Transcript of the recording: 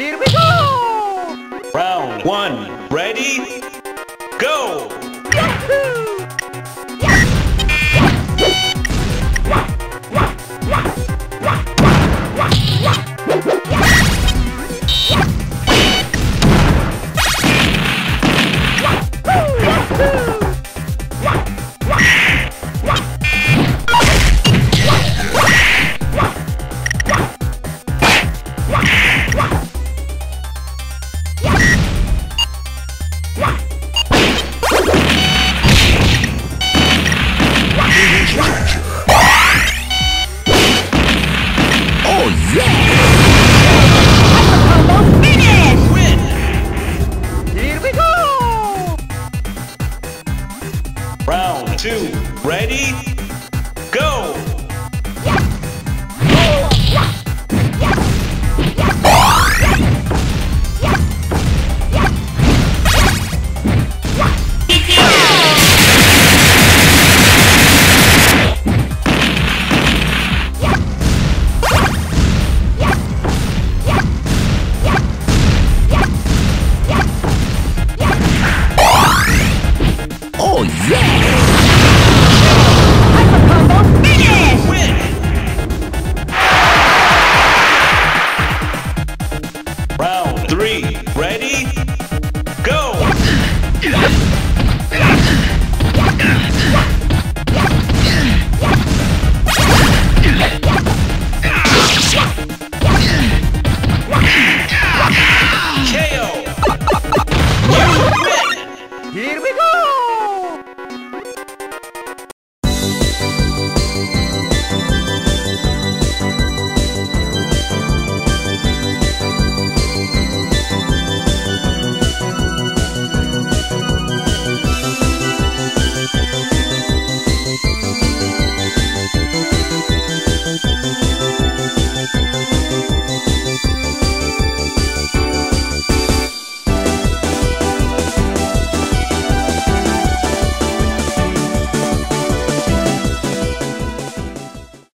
Here we go! Round one. Ready? Two, ready?